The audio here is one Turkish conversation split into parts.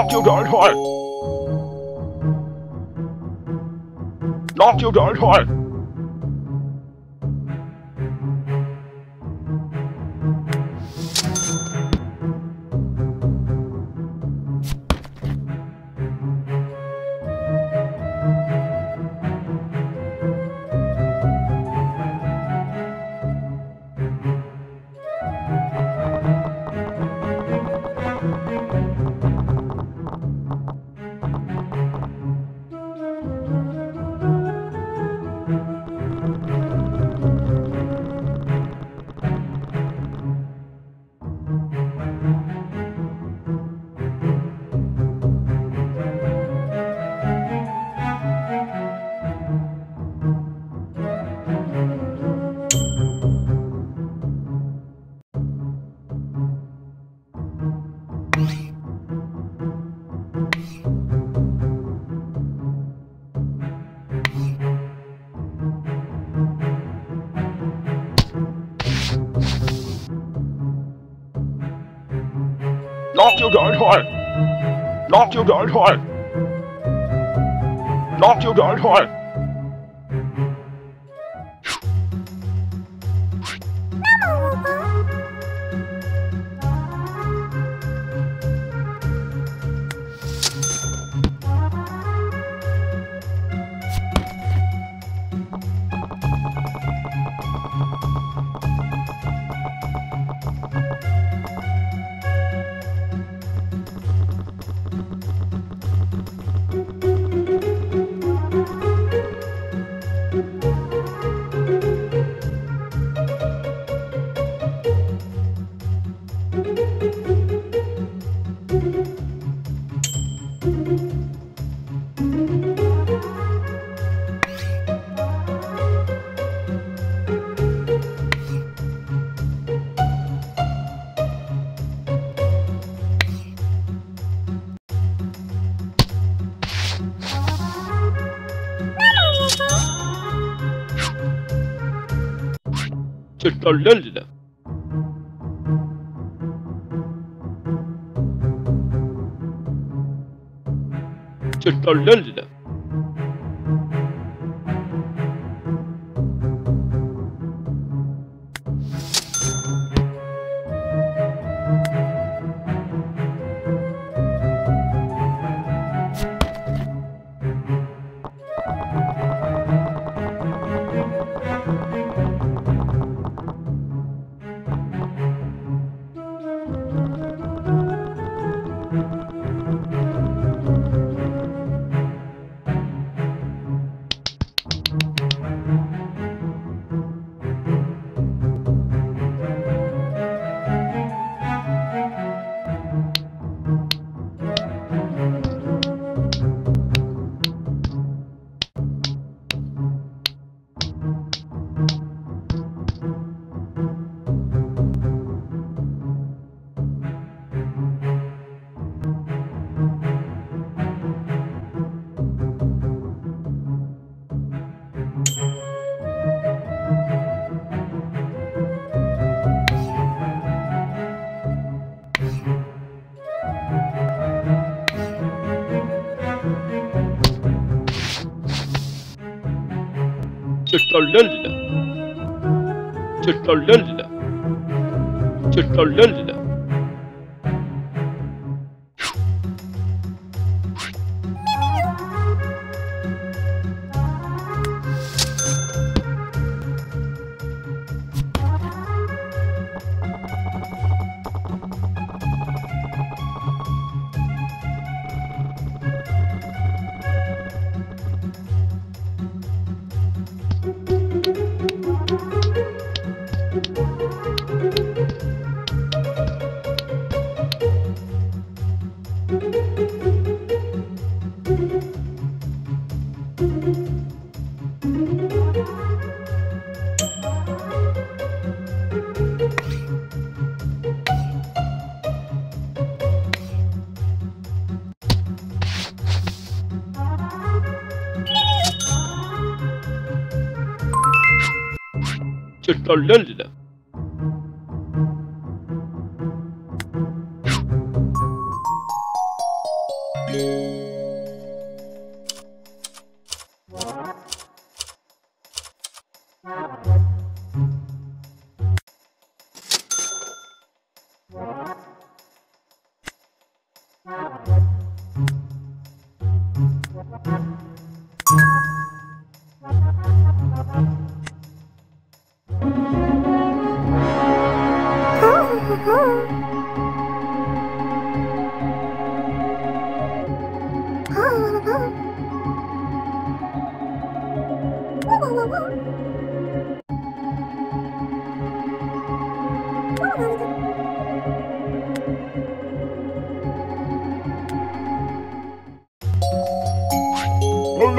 not nổi thôi Nó chịu nổi thôi don't hide. Not you don't hide. Not you don't hide. Çıtırlıllı. Çıtırlıllı. Tøtterlølle. Tøtterlølle. Tøtterlølle. Lula.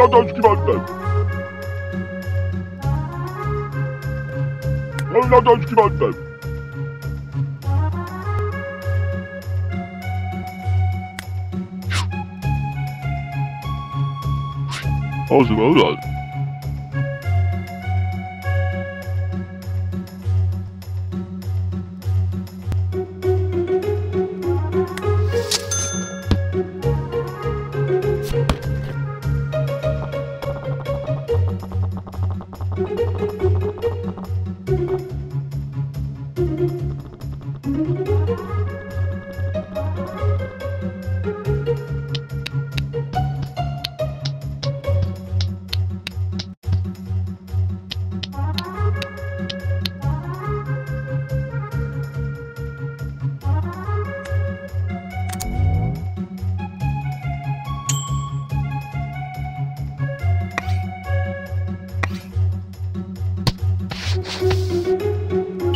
Hellatowski Banter! Hellatowski Banter! How's it? How's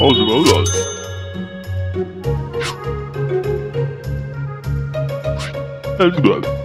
How's about.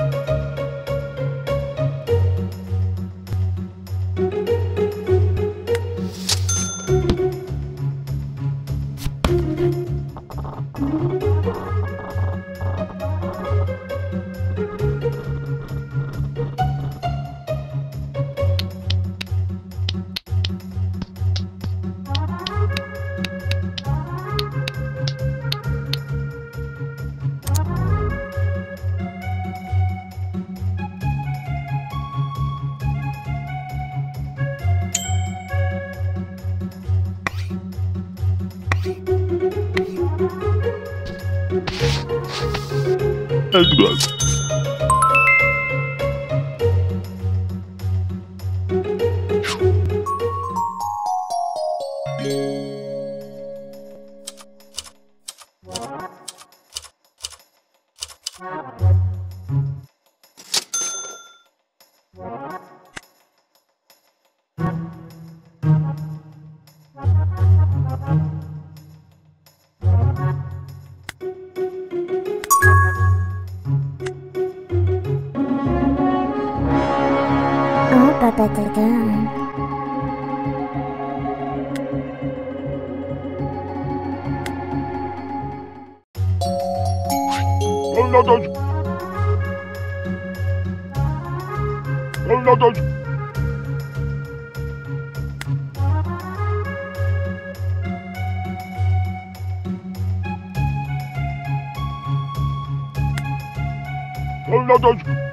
Elduras. Hellatowski! Hellatowski! Hellatowski!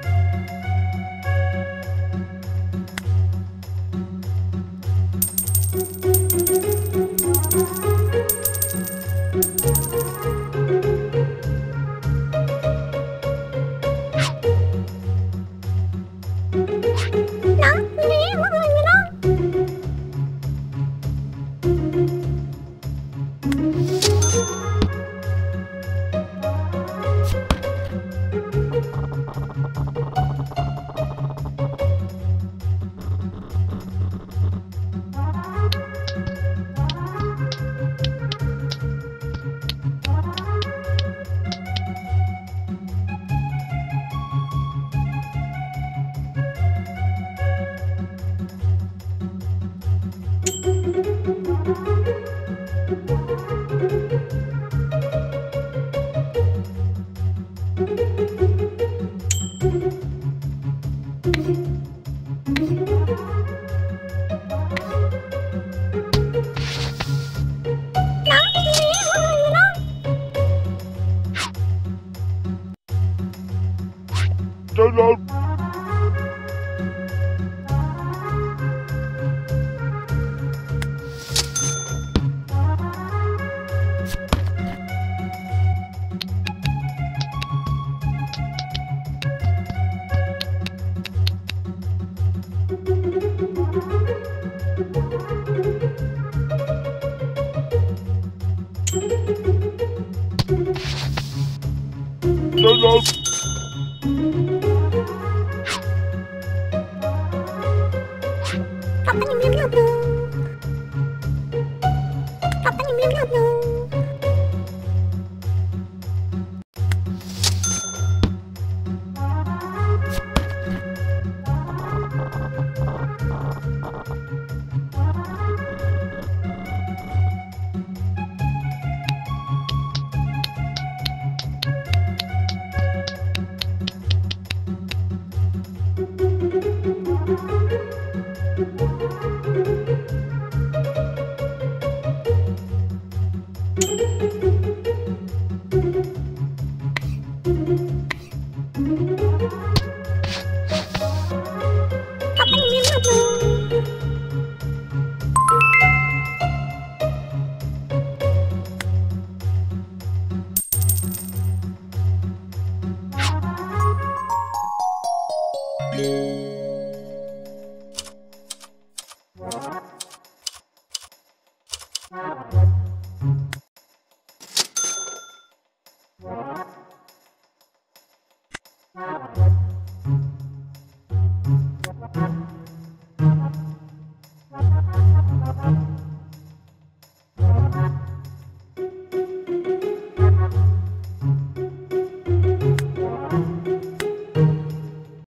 Say loud.